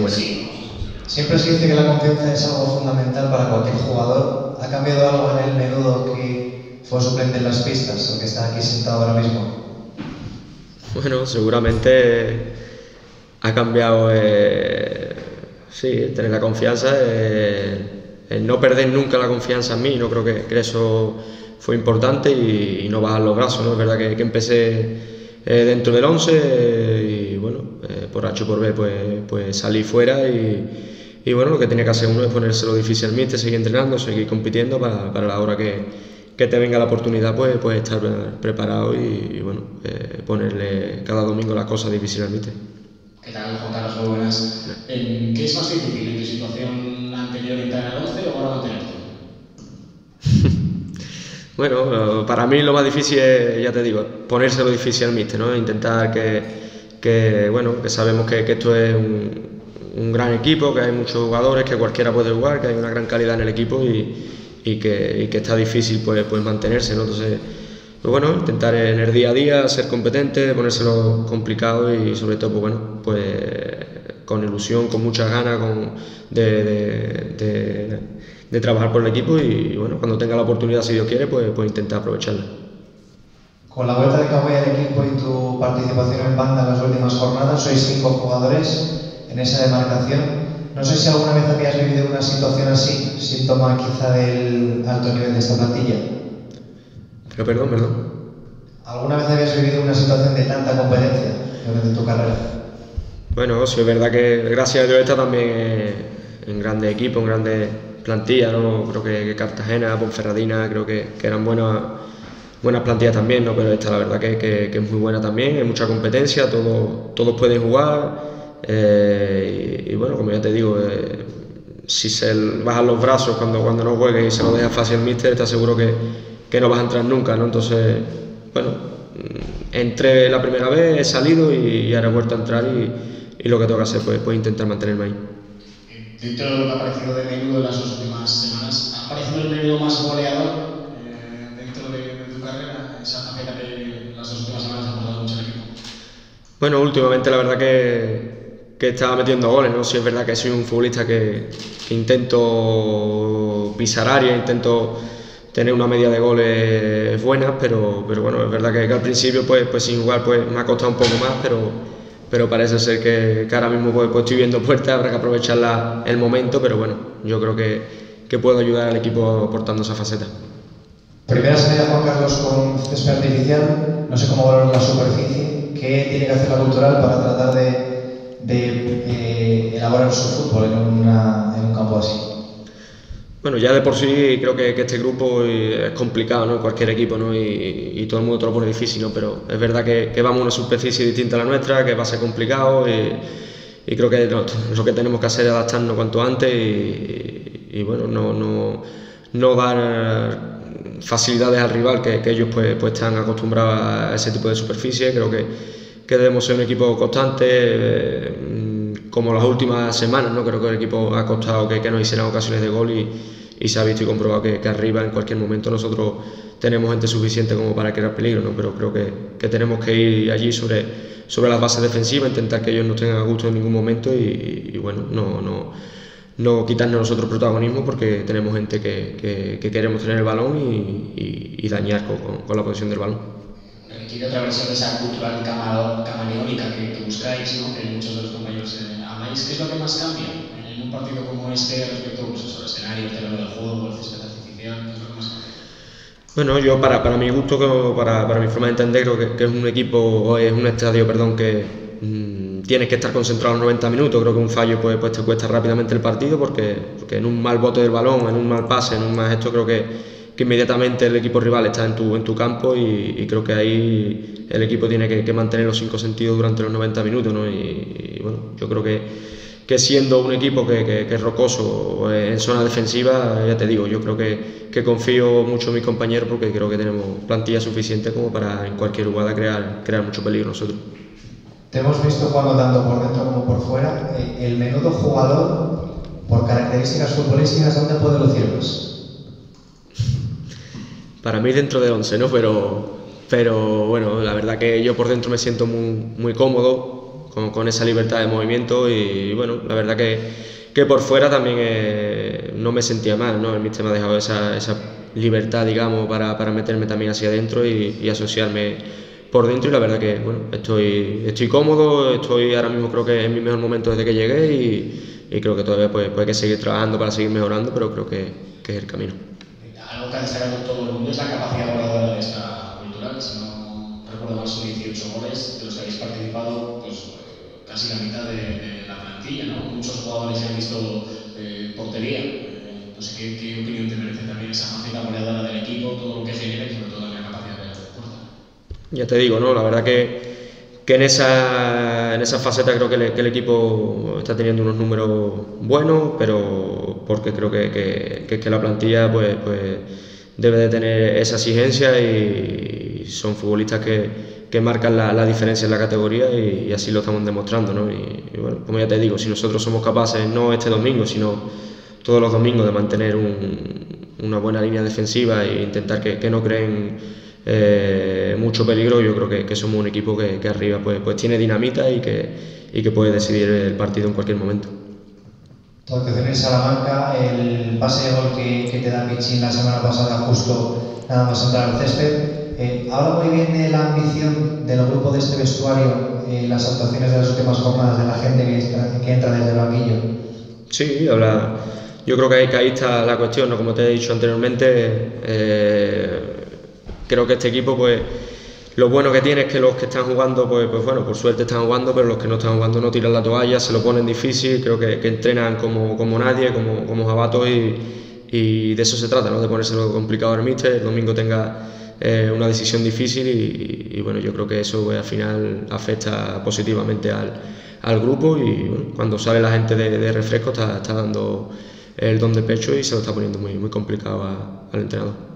buena. Siempre se dice que la confianza es algo fundamental para cualquier jugador. ¿Ha cambiado algo en el menudo que fue suplente en las pistas, o que está aquí sentado ahora mismo? Bueno, seguramente ha cambiado, eh, sí, tener la confianza, eh, el no perder nunca la confianza en mí, no creo que, eso fue importante y, no bajar los brazos, ¿no? Es verdad que, empecé eh, dentro del 11 y bueno, por H por B pues, pues salí fuera y y bueno, lo que tiene que hacer uno es ponérselo difícil al seguir entrenando, seguir compitiendo para, para la hora que, que, te venga la oportunidad, pues, pues estar preparado y, bueno, eh, ponerle cada domingo las cosas difíciles al ¿Qué tal, Juan Carlos? Muy buenas. ¿Qué es más difícil, en tu situación anterior entrar al 11 o ahora mantenerte? bueno, para mí lo más difícil es, ya te digo, ponérselo difícil al míster, ¿no? Intentar que, que, bueno, que sabemos que, esto es un, un gran equipo, que hay muchos jugadores, que cualquiera puede jugar, que hay una gran calidad en el equipo y, y, que, que, está difícil pues, pues mantenerse. ¿no? Entonces, pues bueno, intentar en el día a día ser competente, ponérselo complicado y sobre todo pues bueno, pues con ilusión, con muchas ganas con, de, de, de, trabajar por el equipo y bueno, cuando tenga la oportunidad, si Dios quiere, pues, pues intentar aprovecharla. Con la vuelta de Cabo al equipo y tu participación en banda en las últimas jornadas, sois cinco jugadores en esa demarcación. No sé si alguna vez habías vivido una situación así, síntoma quizá del alto nivel de esta plantilla. Pero perdón, perdón. ¿Alguna vez habías vivido una situación de tanta competencia durante tu carrera? Bueno, sí, es verdad que gracias a Dios está también en grandes equipos, en grandes plantillas, ¿no? Creo que, Cartagena, Ponferradina, creo que, que eran buenas buenas plantillas también, ¿no? pero esta la verdad que, que, que, es muy buena también, hay mucha competencia, todos, todos pueden jugar, eh, y, bueno, como ya te digo, eh, si se bajan los brazos cuando, cuando no juegues y se lo deja fácil el míster, te aseguro que, que no vas a entrar nunca, ¿no? Entonces, bueno, mm, entré la primera vez, he salido y, ahora he vuelto a entrar y, y, lo que tengo que hacer pues, pues intentar mantenerme ahí. Dentro de lo que ha aparecido de menudo en las últimas semanas, ¿ha aparecido el menudo más goleador eh, dentro de, tu carrera? Esa faceta que las dos últimas semanas ha aportado mucho al equipo. Bueno, últimamente la verdad que que estaba metiendo goles, ¿no? Si es verdad que soy un futbolista que, intento pisar área, intento tener una media de goles buenas, pero, pero bueno, es verdad que, al principio pues, pues sin jugar pues me ha costado un poco más, pero, pero parece ser que, ahora mismo pues, pues, estoy viendo puertas, habrá que aprovechar el momento, pero bueno, yo creo que, que puedo ayudar al equipo aportando esa faceta. Primera salida Juan Carlos con césped artificial, no sé cómo valorar la superficie, ¿qué tiene que hacer la cultural para tratar de de eh, elaborar su fútbol en, en, un campo así? Bueno, ya de por sí creo que, este grupo es complicado, ¿no? Cualquier equipo, ¿no? Y, todo el mundo te lo pone difícil, ¿no? Pero es verdad que, vamos a una superficie distinta a la nuestra, que va a ser complicado y, creo que lo que tenemos que hacer es adaptarnos cuanto antes y, bueno, no, no, no, dar facilidades al rival que, ellos pues, pues están acostumbrados a ese tipo de superficie. Creo que que debemos ser un equipo constante, eh, como las últimas semanas, ¿no? creo que el equipo ha costado que, que nos hicieran ocasiones de gol y, y, se ha visto y comprobado que, arriba en cualquier momento nosotros tenemos gente suficiente como para crear peligro, ¿no? pero creo que, tenemos que ir allí sobre, sobre las bases defensivas, intentar que ellos no tengan a gusto en ningún momento y, bueno, no, no, no quitarnos nosotros protagonismo porque tenemos gente que, que queremos tener el balón y, y dañar con, con la posición del balón tiene otra versión de esa cultural camaleónica que, que buscáis, ¿no? que muchos de los compañeros eh, amáis. ¿Qué es lo que más cambia en un partido como este respecto pues, al escenario, el terreno del juego, el césped artificial? ¿Qué es lo que más cambia? Bueno, yo para, para mi gusto, para, para mi forma de entender, creo que, que, es un equipo, o es un estadio, perdón, que mmm, tienes que estar concentrado los 90 minutos. Creo que un fallo pues, pues te cuesta rápidamente el partido porque, en un mal bote del balón, en un mal pase, en un mal gesto, creo que inmediatamente el equipo rival está en tu, en tu campo y, creo que ahí el equipo tiene que, mantener los cinco sentidos durante los 90 minutos. Y, bueno, yo creo que, siendo un equipo que, es rocoso en zona defensiva, ya te digo, yo creo que, que confío mucho en mis compañeros porque creo que tenemos plantilla suficiente como para en cualquier jugada crear, crear mucho peligro nosotros. Te hemos visto jugando tanto por dentro como por fuera. El menudo jugador, por características futbolísticas, ¿dónde puede lucir más? para mí dentro de 11, ¿no? Pero, pero bueno, la verdad que yo por dentro me siento muy, muy cómodo con, esa libertad de movimiento y, bueno, la verdad que, que por fuera también eh, no me sentía mal, ¿no? El míster me ha dejado esa, esa libertad, digamos, para, para, meterme también hacia adentro y, y, asociarme por dentro y la verdad que, bueno, estoy, estoy cómodo, estoy ahora mismo creo que en mi mejor momento desde que llegué y, y creo que todavía pues, puede que seguir trabajando para seguir mejorando, pero creo que, que es el camino. Algo que ha destacado todo el mundo es la capacidad voladora de esta cultural, si no recuerdo mal son 18 goles, de los que habéis participado pues casi la mitad de, de la plantilla, ¿no? Muchos jugadores ya han visto eh, portería, eh, no sé ¿qué, ¿qué, opinión te merece también esa faceta Ya te digo, ¿no? La verdad que que en esa, en esa faceta creo que, le, que, el equipo está teniendo unos números buenos, pero porque creo que, que, la plantilla pues, pues, debe de tener esa exigencia y son futbolistas que, marcan la, la, diferencia en la categoría y, y así lo estamos demostrando. ¿no? Y, y, bueno, como ya te digo, si nosotros somos capaces, no este domingo, sino todos los domingos, de mantener un, una buena línea defensiva e intentar que no creen eh, mucho peligro, yo creo que, que somos un equipo que, que, arriba pues, pues tiene dinamita y que, y que puede decidir el partido en cualquier momento. Tu actuación en Salamanca, el pase de gol que, que te da Pichín la semana pasada, justo nada más entrar al césped, eh, habla muy bien de la ambición del grupo de este vestuario, eh, las actuaciones de las últimas jornadas, de la gente que, está, que entra desde el banquillo. Sí, habla. Yo creo que ahí, que ahí está la cuestión, ¿no? como te he dicho anteriormente. Eh, creo que este equipo, pues, lo bueno que tiene es que los que están jugando, pues, pues bueno, por suerte están jugando, pero los que no están jugando no tiran la toalla, se lo ponen difícil, creo que, entrenan como, como nadie, como, como jabatos y, y, de eso se trata, ¿no? de ponérselo complicado al míster, el domingo tenga eh, una decisión difícil y, bueno, yo creo que eso pues, al final afecta positivamente al, al grupo y bueno, cuando sale la gente de, refresco está, dando el don de pecho y se lo está poniendo muy, muy complicado al entrenador.